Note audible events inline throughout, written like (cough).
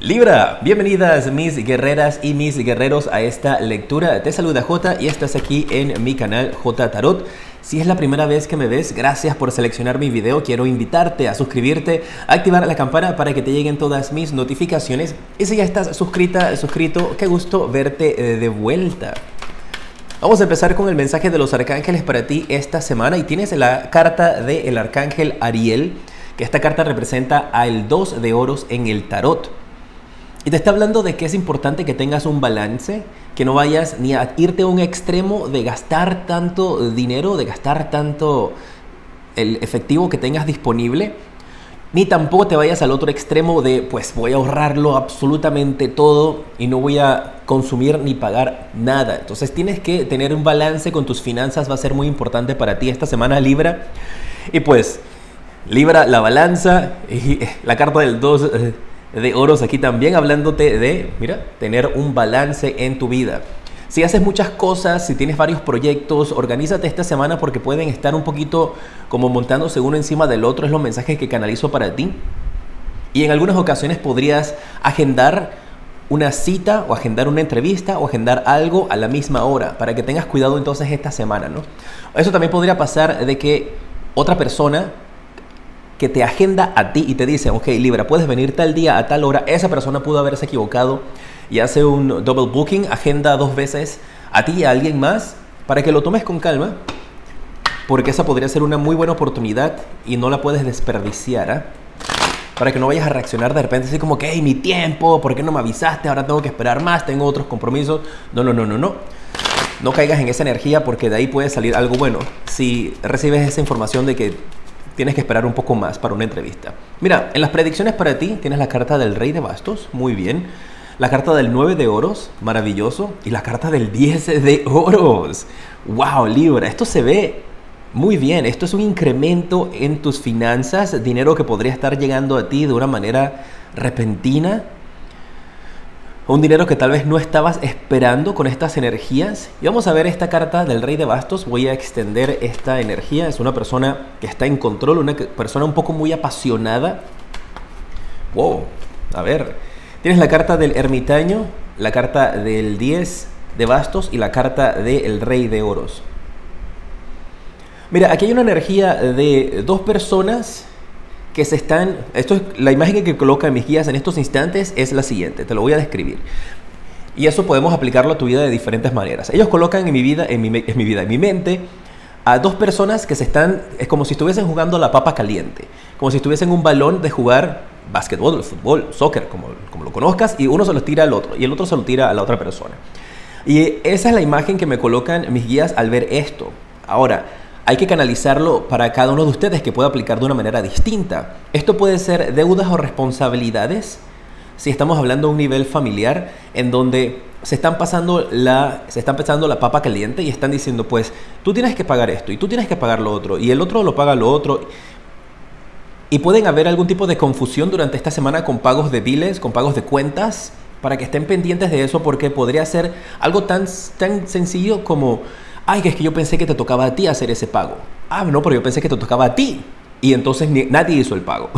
Libra, bienvenidas mis guerreras y mis guerreros a esta lectura. Te saluda J y estás aquí en mi canal J Tarot. Si es la primera vez que me ves, gracias por seleccionar mi video. Quiero invitarte a suscribirte, a activar la campana para que te lleguen todas mis notificaciones. Y si ya estás suscrita, suscrito, qué gusto verte eh, de vuelta. Vamos a empezar con el mensaje de los arcángeles para ti esta semana y tienes la carta del arcángel Ariel, que esta carta representa al 2 de oros en el tarot. Y te está hablando de que es importante que tengas un balance, que no vayas ni a irte a un extremo de gastar tanto dinero, de gastar tanto el efectivo que tengas disponible, ni tampoco te vayas al otro extremo de pues voy a ahorrarlo absolutamente todo y no voy a consumir ni pagar nada. Entonces tienes que tener un balance con tus finanzas, va a ser muy importante para ti esta semana Libra. Y pues Libra, la balanza y (laughs) la carta del 2 de oros aquí también hablándote de, mira, tener un balance en tu vida. Si haces muchas cosas, si tienes varios proyectos, organízate esta semana porque pueden estar un poquito como montándose uno encima del otro, es los mensajes que canalizo para ti. Y en algunas ocasiones podrías agendar una cita o agendar una entrevista o agendar algo a la misma hora para que tengas cuidado entonces esta semana, ¿no? Eso también podría pasar de que otra persona que te agenda a ti y te dice, ok, Libra, puedes venir tal día a tal hora, esa persona pudo haberse equivocado y hace un double booking, agenda dos veces a ti y a alguien más para que lo tomes con calma, porque esa podría ser una muy buena oportunidad y no la puedes desperdiciar. ¿ah? Para que no vayas a reaccionar de repente así como que, hey, mi tiempo, ¿por qué no me avisaste? Ahora tengo que esperar más, tengo otros compromisos. No, no, no, no, no. No caigas en esa energía porque de ahí puede salir algo bueno. Si recibes esa información de que tienes que esperar un poco más para una entrevista. Mira, en las predicciones para ti tienes la carta del Rey de Bastos, muy bien. La carta del 9 de oros, maravilloso. Y la carta del 10 de oros. ¡Wow, Libra! Esto se ve muy bien. Esto es un incremento en tus finanzas, dinero que podría estar llegando a ti de una manera repentina un dinero que tal vez no estabas esperando con estas energías. Y vamos a ver esta carta del Rey de Bastos. Voy a extender esta energía. Es una persona que está en control, una persona un poco muy apasionada. Wow, a ver. Tienes la carta del ermitaño, la carta del 10 de bastos y la carta del rey de oros. Mira, aquí hay una energía de dos personas que se están, esto es la imagen que coloca mis guías en estos instantes es la siguiente, te lo voy a describir. Y eso podemos aplicarlo a tu vida de diferentes maneras. Ellos colocan en mi vida, en mi, en mi vida, en mi mente, a dos personas que se están, es como si estuviesen jugando la papa caliente, como si estuviesen un balón de jugar básquetbol, fútbol, soccer, como, como lo conozcas, y uno se lo tira al otro, y el otro se lo tira a la otra persona. Y esa es la imagen que me colocan mis guías al ver esto. Ahora, hay que canalizarlo para cada uno de ustedes que pueda aplicar de una manera distinta. Esto puede ser deudas o responsabilidades, si estamos hablando de un nivel familiar en donde se están pasando la se están pasando la papa caliente y están diciendo, pues, tú tienes que pagar esto y tú tienes que pagar lo otro y el otro lo paga lo otro. Y pueden haber algún tipo de confusión durante esta semana con pagos de biles, con pagos de cuentas, para que estén pendientes de eso porque podría ser algo tan, tan sencillo como ay, que es que yo pensé que te tocaba a ti hacer ese pago. Ah, no, pero yo pensé que te tocaba a ti. Y entonces nadie hizo el pago.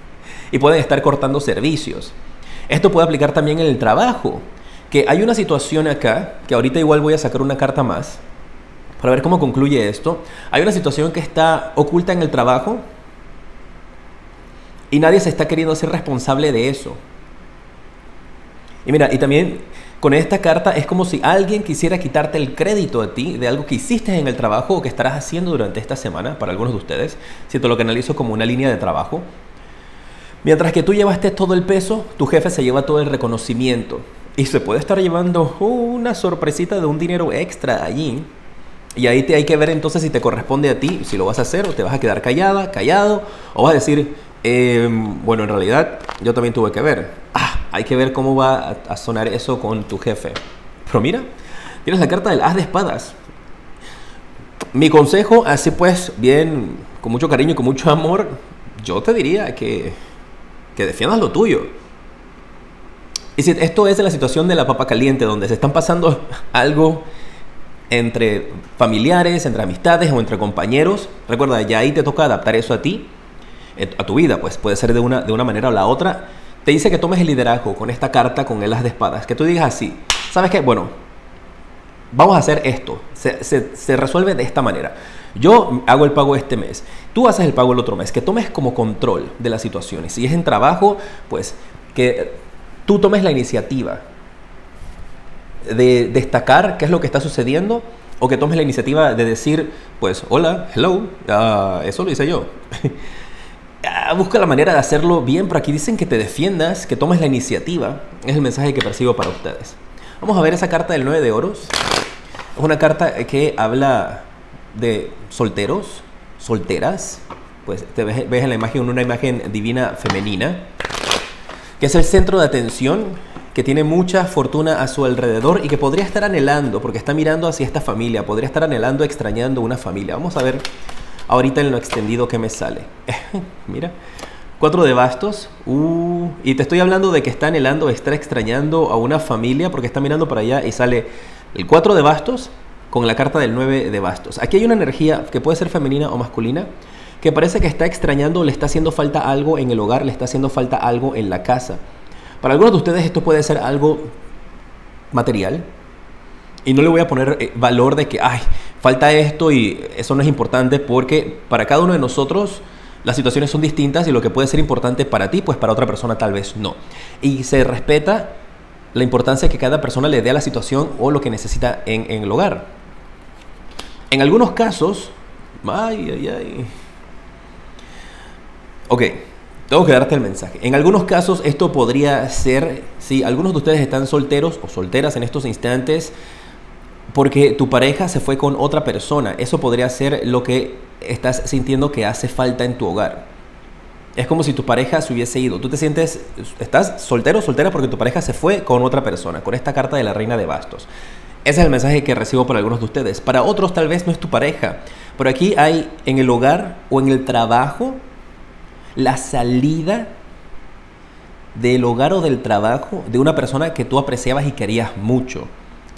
(laughs) y pueden estar cortando servicios. Esto puede aplicar también en el trabajo. Que hay una situación acá, que ahorita igual voy a sacar una carta más, para ver cómo concluye esto. Hay una situación que está oculta en el trabajo y nadie se está queriendo hacer responsable de eso. Y mira, y también con esta carta es como si alguien quisiera quitarte el crédito a ti de algo que hiciste en el trabajo o que estarás haciendo durante esta semana, para algunos de ustedes, si te lo canalizo como una línea de trabajo. Mientras que tú llevaste todo el peso, tu jefe se lleva todo el reconocimiento y se puede estar llevando una sorpresita de un dinero extra allí. Y ahí te hay que ver entonces si te corresponde a ti, si lo vas a hacer o te vas a quedar callada, callado, o vas a decir, em, bueno, en realidad yo también tuve que ver. Ah, hay que ver cómo va a, sonar eso con tu jefe. Pero mira, tienes la carta del as de espadas. Mi consejo, así pues, bien, con mucho cariño y con mucho amor, yo te diría que, que defiendas lo tuyo. Y si esto es la situación de la papa caliente, donde se están pasando (laughs) algo entre familiares, entre amistades o entre compañeros, recuerda, ya ahí te toca adaptar eso a ti, a tu vida, pues puede ser de una, de una manera o la otra te dice que tomes el liderazgo con esta carta, con el as de espadas. Que tú digas así, ¿sabes qué? Bueno, vamos a hacer esto. Se, se resuelve de esta manera. Yo hago el pago este mes, tú haces el pago el otro mes, que tomes como control de la situación. Y si es en trabajo, pues que tú tomes la iniciativa de destacar qué es lo que está sucediendo o que tomes la iniciativa de decir, pues, hola, hello, uh, eso lo hice yo. (laughs) Ah, busca la manera de hacerlo bien, pero aquí dicen que te defiendas, que tomes la iniciativa. Es el mensaje que percibo para ustedes. Vamos a ver esa carta del 9 de oros. Es una carta que habla de solteros, solteras, pues te ves, en la imagen una imagen divina femenina, que es el centro de atención, que tiene mucha fortuna a su alrededor y que podría estar anhelando, porque está mirando hacia esta familia, podría estar anhelando, extrañando una familia. Vamos a ver ahorita en lo extendido que me sale. (laughs) Mira, cuatro de bastos, uh, y te estoy hablando de que está anhelando, está extrañando a una familia, porque está mirando para allá y sale el cuatro de bastos, con la carta del 9 de bastos. Aquí hay una energía que puede ser femenina o masculina que parece que está extrañando, le está haciendo falta algo en el hogar, le está haciendo falta algo en la casa. Para algunos de ustedes esto puede ser algo material y no le voy a poner eh, valor de que, ay, falta esto y eso no es importante porque para cada uno de nosotros las situaciones son distintas y lo que puede ser importante para ti, pues para otra persona tal vez no. Y se respeta la importancia que cada persona le dé a la situación o lo que necesita en, el hogar. En algunos casos, ay, ay, ay. Ok, tengo que darte el mensaje. En algunos casos esto podría ser, si algunos de ustedes están solteros o solteras en estos instantes, porque tu pareja se fue con otra persona. Eso podría ser lo que estás sintiendo que hace falta en tu hogar. Es como si tu pareja se hubiese ido. Tú te sientes, estás soltero o soltera porque tu pareja se fue con otra persona, con esta carta de la reina de bastos. Ese es el mensaje que recibo por algunos de ustedes. Para otros tal vez no es tu pareja, pero aquí hay en el hogar o en el trabajo la salida del hogar o del trabajo de una persona que tú apreciabas y querías mucho.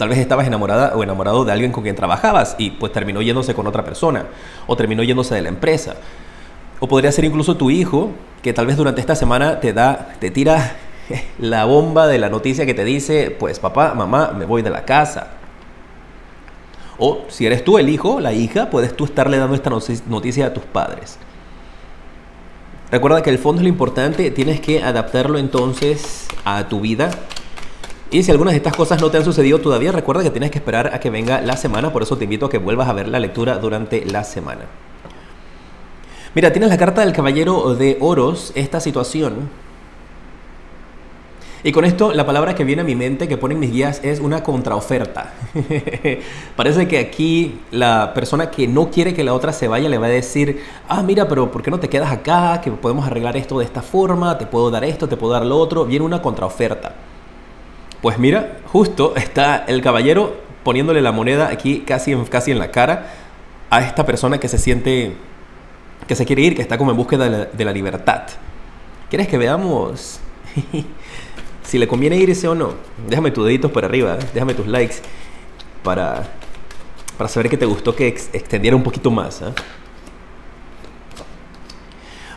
Tal vez estabas enamorada o enamorado de alguien con quien trabajabas y pues terminó yéndose con otra persona o terminó yéndose de la empresa. O podría ser incluso tu hijo que tal vez durante esta semana te da te tira (laughs) la bomba de la noticia que te dice, pues papá, mamá, me voy de la casa. O si eres tú el hijo, la hija, puedes tú estarle dando esta noticia a tus padres. Recuerda que el fondo es lo importante, tienes que adaptarlo entonces a tu vida. Y si algunas de estas cosas no te han sucedido todavía, recuerda que tienes que esperar a que venga la semana, por eso te invito a que vuelvas a ver la lectura durante la semana. Mira, tienes la carta del caballero de oros, esta situación y con esto, la palabra que viene a mi mente, que ponen mis guías, es una contraoferta. (laughs) Parece que aquí la persona que no quiere que la otra se vaya le va a decir, ah, mira, pero ¿por qué no te quedas acá? Que podemos arreglar esto de esta forma, te puedo dar esto, te puedo dar lo otro. Viene una contraoferta. Pues mira, justo está el caballero poniéndole la moneda aquí casi en, casi en la cara a esta persona que se siente, que se quiere ir, que está como en búsqueda de la, libertad. ¿Quieres que veamos? (laughs) si le conviene irse o no. Déjame tus deditos por arriba, déjame tus likes para, para saber que te gustó que extendiera un poquito más. ¿eh?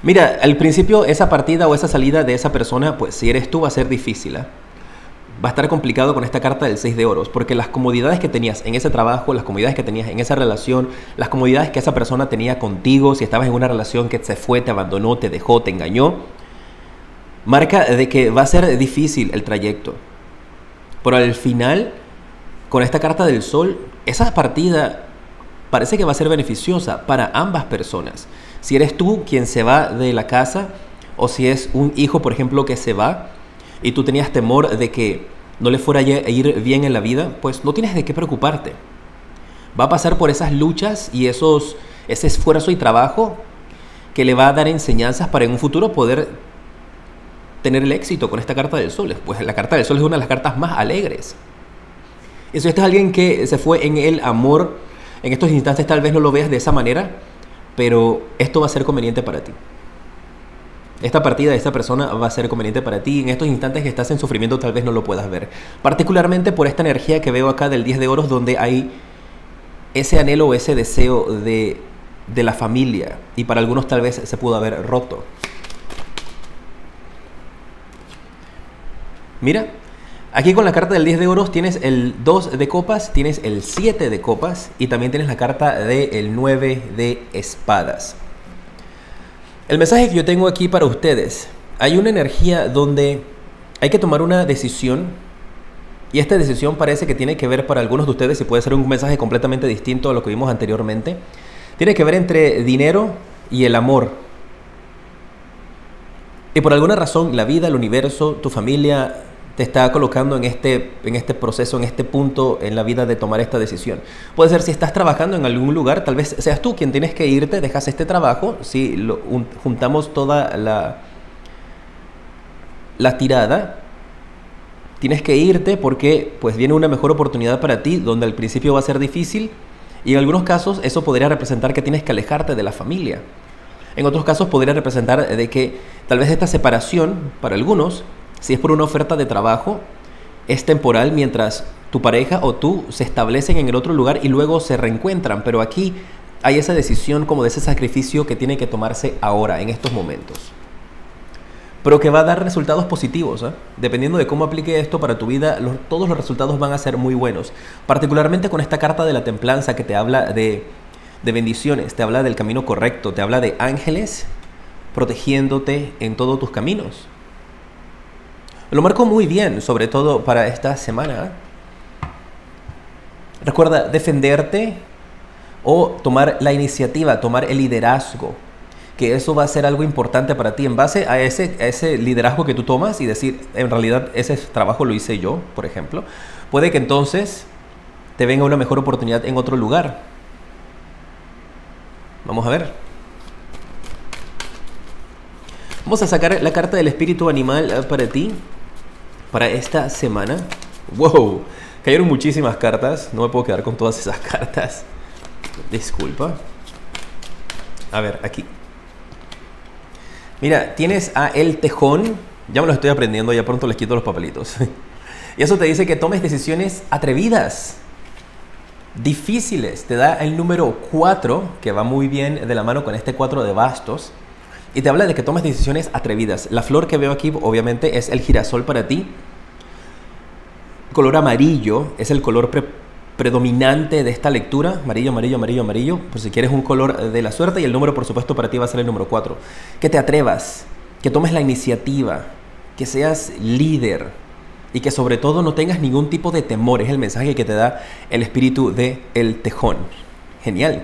Mira, al principio esa partida o esa salida de esa persona, pues si eres tú va a ser difícil. ¿eh? Va a estar complicado con esta carta del 6 de oros, porque las comodidades que tenías en ese trabajo, las comodidades que tenías en esa relación, las comodidades que esa persona tenía contigo, si estabas en una relación que se fue, te abandonó, te dejó, te engañó, marca de que va a ser difícil el trayecto. Pero al final, con esta carta del sol, esa partida parece que va a ser beneficiosa para ambas personas. Si eres tú quien se va de la casa o si es un hijo, por ejemplo, que se va y tú tenías temor de que no le fuera a ir bien en la vida, pues no tienes de qué preocuparte. Va a pasar por esas luchas y esos, ese esfuerzo y trabajo que le va a dar enseñanzas para en un futuro poder tener el éxito con esta carta del sol? Pues la carta del sol es una de las cartas más alegres. Y si este es alguien que se fue en el amor, en estos instantes tal vez no lo veas de esa manera, pero esto va a ser conveniente para ti. Esta partida de esta persona va a ser conveniente para ti. En estos instantes que estás en sufrimiento tal vez no lo puedas ver. Particularmente por esta energía que veo acá del 10 de oros donde hay ese anhelo o ese deseo de, de la familia. Y para algunos tal vez se pudo haber roto. Mira, aquí con la carta del 10 de oros tienes el 2 de copas, tienes el 7 de copas y también tienes la carta del 9 de espadas. El mensaje que yo tengo aquí para ustedes, hay una energía donde hay que tomar una decisión y esta decisión parece que tiene que ver para algunos de ustedes y puede ser un mensaje completamente distinto a lo que vimos anteriormente. Tiene que ver entre dinero y el amor. Y por alguna razón la vida, el universo, tu familia te está colocando en este, en este proceso, en este punto en la vida de tomar esta decisión. Puede ser si estás trabajando en algún lugar, tal vez seas tú quien tienes que irte, dejas este trabajo, si lo, juntamos toda la, la tirada, tienes que irte porque pues viene una mejor oportunidad para ti, donde al principio va a ser difícil y en algunos casos eso podría representar que tienes que alejarte de la familia. En otros casos podría representar de que tal vez esta separación para algunos, si es por una oferta de trabajo, es temporal mientras tu pareja o tú se establecen en el otro lugar y luego se reencuentran, pero aquí hay esa decisión como de ese sacrificio que tiene que tomarse ahora, en estos momentos pero que va a dar resultados positivos. ¿eh? Dependiendo de cómo aplique esto para tu vida, todos los resultados van a ser muy buenos. Particularmente con esta carta de la templanza que te habla de, de bendiciones, te habla del camino correcto, te habla de ángeles protegiéndote en todos tus caminos. Lo marco muy bien, sobre todo para esta semana. Recuerda defenderte o tomar la iniciativa, tomar el liderazgo que eso va a ser algo importante para ti en base a ese, ese liderazgo que tú tomas y decir, en realidad ese trabajo lo hice yo, por ejemplo, puede que entonces te venga una mejor oportunidad en otro lugar. Vamos a ver. Vamos a sacar la carta del espíritu animal eh, para ti, para esta semana. ¡Wow! Cayeron muchísimas cartas, no me puedo quedar con todas esas (laughs) cartas. Disculpa. A ver, aquí. Mira, tienes a El Tejón, ya me lo estoy aprendiendo, ya pronto les quito los papelitos. (laughs) y eso te dice que tomes decisiones atrevidas, difíciles. Te da el número 4, que va muy bien de la mano con este 4 de bastos. Y te habla de que tomes decisiones atrevidas. La flor que veo aquí, obviamente, es el girasol para ti. Color amarillo es el color predominante de esta lectura, amarillo, amarillo, amarillo, amarillo, por si quieres un color de la suerte y el número por supuesto para ti va a ser el número 4. Que te atrevas, que tomes la iniciativa, que seas líder y que sobre todo no tengas ningún tipo de temor, es el mensaje que te da el espíritu de el tejón. Genial.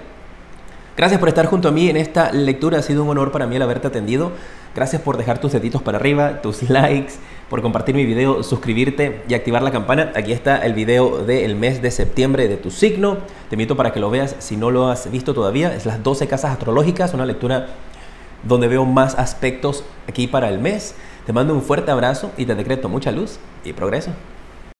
Gracias por estar junto a mí en esta lectura, ha sido un honor para mí el haberte atendido. Gracias por dejar tus deditos para arriba, tus (laughs) likes, por compartir mi video, suscribirte y activar la campana. Aquí está el video del mes de septiembre de tu signo. Te invito para que lo veas si no lo has visto todavía. Es las 12 casas astrológicas, una lectura donde veo más aspectos aquí para el mes. Te mando un fuerte abrazo y te decreto mucha luz y progreso.